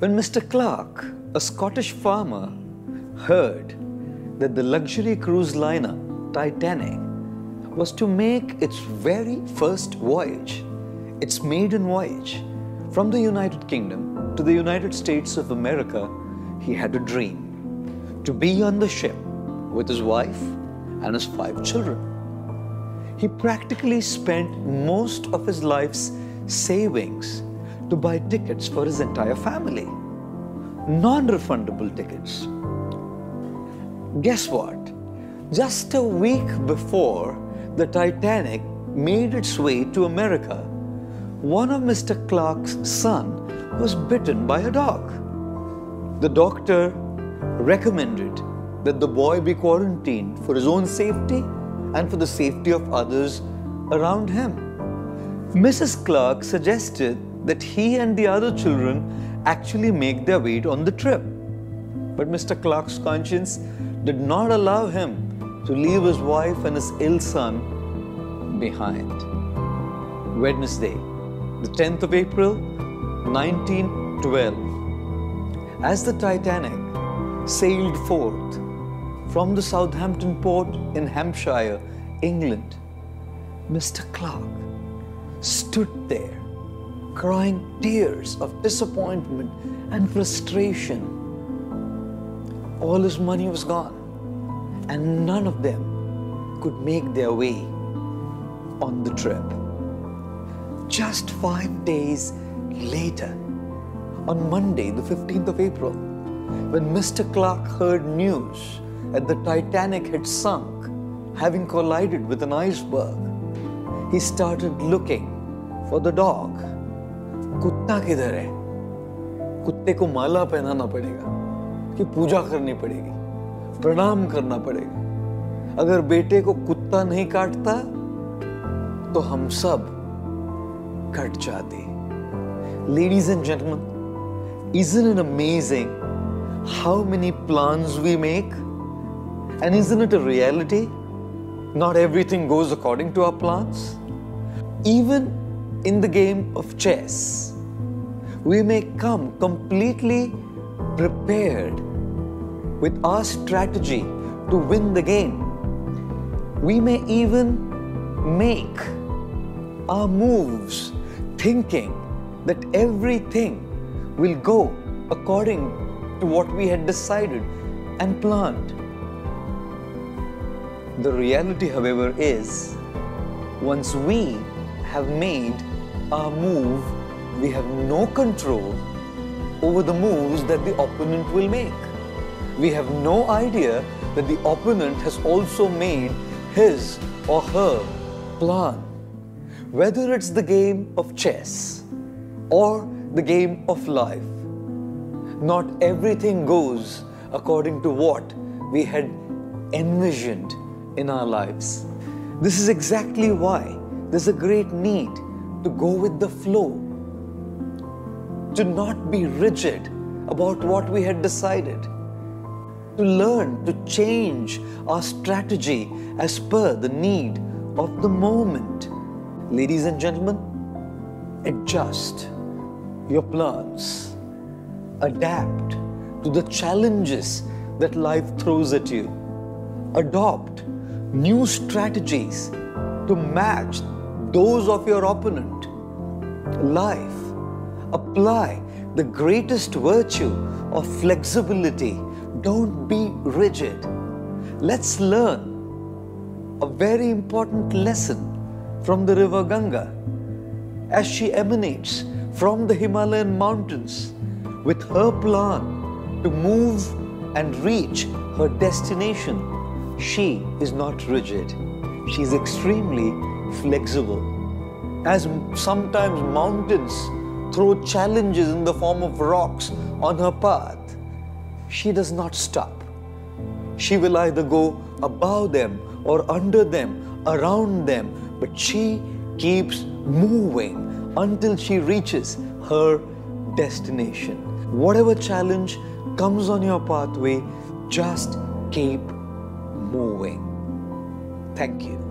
When Mr. Clark, a Scottish farmer, heard that the luxury cruise liner Titanic was to make its very first voyage, its maiden voyage, from the United Kingdom to the United States of America, he had a dream to be on the ship with his wife and his five children. He practically spent most of his life's savings to buy tickets for his entire family. Non refundable tickets. Guess what? Just a week before the Titanic made its way to America, one of Mr. Clark's son was bitten by a dog. The doctor recommended that the boy be quarantined for his own safety and for the safety of others around him. Mrs. Clark suggested that he and the other children actually make their way on the trip. But Mr. Clark's conscience did not allow him to leave his wife and his ill son behind. Wednesday, the 10th of April, 1912, as the Titanic sailed forth from the Southampton port in Hampshire, England, Mr. Clark stood there crying tears of disappointment and frustration. All his money was gone, and none of them could make their way on the trip. Just five days later, on Monday, the 15th of April, when Mr. Clark heard news that the Titanic had sunk, having collided with an iceberg, he started looking for the dog. कुत्ता किधर है? कुत्ते को माला पहनाना पड़ेगा कि पूजा करनी पड़ेगी, प्रणाम करना पड़ेगा। अगर बेटे को कुत्ता नहीं काटता तो हम सब कट जाते ladies and gentlemen in an amazing how many plan we make and is in it a reality not everything goes according to our plan even in the game of chess, we may come completely prepared with our strategy to win the game. We may even make our moves thinking that everything will go according to what we had decided and planned. The reality, however, is once we have made our move, we have no control over the moves that the opponent will make. We have no idea that the opponent has also made his or her plan. Whether it's the game of chess or the game of life, not everything goes according to what we had envisioned in our lives. This is exactly why there's a great need to go with the flow, to not be rigid about what we had decided, to learn to change our strategy as per the need of the moment. Ladies and gentlemen, adjust your plans, adapt to the challenges that life throws at you, adopt new strategies to match those of your opponent. Life, apply the greatest virtue of flexibility. Don't be rigid. Let's learn a very important lesson from the river Ganga as she emanates from the Himalayan mountains with her plan to move and reach her destination. She is not rigid. She is extremely flexible. As sometimes mountains throw challenges in the form of rocks on her path, she does not stop. She will either go above them or under them, around them, but she keeps moving until she reaches her destination. Whatever challenge comes on your pathway, just keep moving. Thank you.